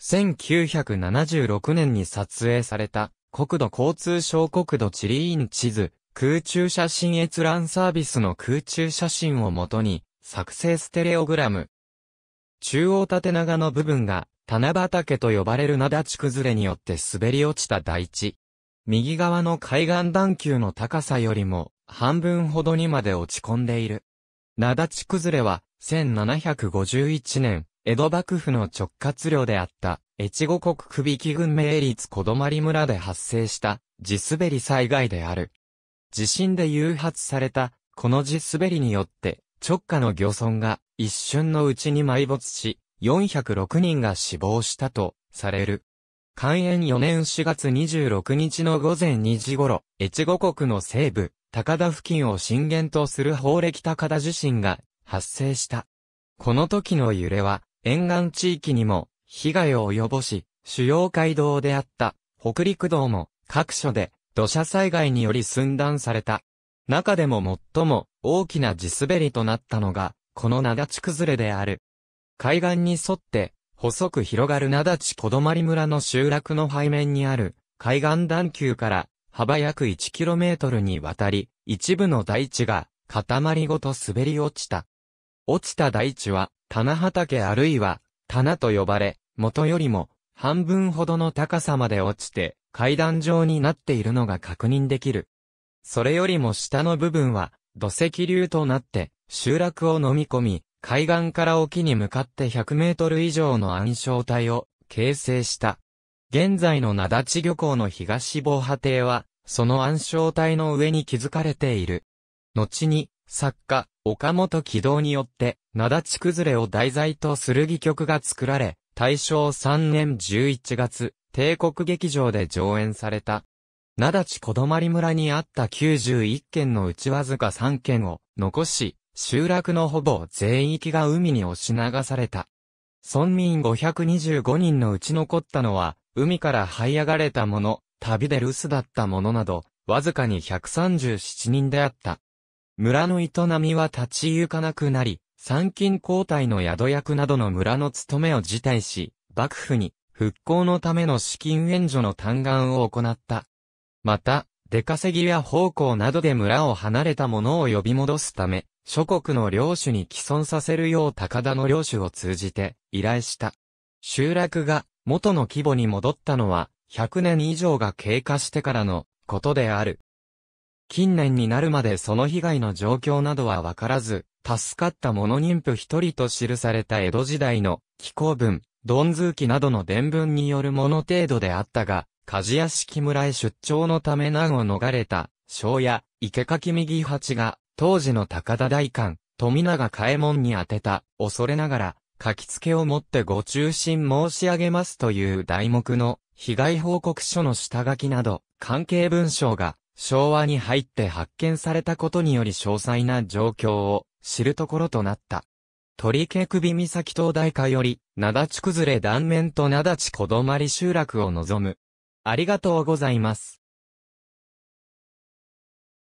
1976年に撮影された国土交通省国土地理院地図空中写真閲覧サービスの空中写真をもとに作成ステレオグラム。中央縦長の部分が棚畑と呼ばれる灘地崩れによって滑り落ちた大地。右側の海岸段丘の高さよりも半分ほどにまで落ち込んでいる。灘地崩れは1751年、江戸幕府の直轄領であった、越後国首木郡名立小泊村で発生した地滑り災害である。地震で誘発された、この地滑りによって、直下の漁村が一瞬のうちに埋没し、406人が死亡したとされる。開園4年4月26日の午前2時頃、越後国の西部、高田付近を震源とする法暦高田地震が発生した。この時の揺れは、沿岸地域にも被害を及ぼし、主要街道であった北陸道も各所で土砂災害により寸断された。中でも最も大きな地滑りとなったのが、この灘地崩れである。海岸に沿って細く広がる灘地小泊村の集落の背面にある海岸段丘から幅約 1km にわたり、一部の大地が塊ごと滑り落ちた。落ちた大地は棚畑あるいは棚と呼ばれ、元よりも半分ほどの高さまで落ちて階段状になっているのが確認できる。それよりも下の部分は土石流となって集落を飲み込み、海岸から沖に向かって100メートル以上の暗礁帯を形成した。現在の灘地漁港の東防波堤は、その暗礁帯の上に築かれている。後に、作家、岡本軌道によって、灘地崩れを題材とする戯曲が作られ、大正3年11月、帝国劇場で上演された。灘地小泊村にあった91軒のうちわずか3軒を残し、集落のほぼ全域が海に押し流された。村民525人のうち残ったのは、海から這い上がれた者、旅で留守だった者など、わずかに137人であった。村の営みは立ち行かなくなり、参勤交代の宿役などの村の務めを辞退し、幕府に復興のための資金援助の嘆願を行った。また、出稼ぎや奉公などで村を離れた者を呼び戻すため、諸国の領主に既存させるよう高田の領主を通じて依頼した。集落が元の規模に戻ったのは100年以上が経過してからのことである。近年になるまでその被害の状況などはわからず、助かった者妊婦一人と記された江戸時代の気候文、ドンズー記などの伝聞によるもの程度であったが、鍛冶屋敷村へ出張のため難を逃れた、庄屋、池垣右八が当時の高田大官、富永嘉右衛門に宛てた、恐れながら、書き付けをもってご中心申し上げますという題目の、被害報告書の下書きなど、関係文章が、昭和に入って発見されたことにより詳細な状況を知るところとなった。鳥毛首岬灯台下より、灘地崩れ断面と灘地小泊集落を望む。ありがとうございます。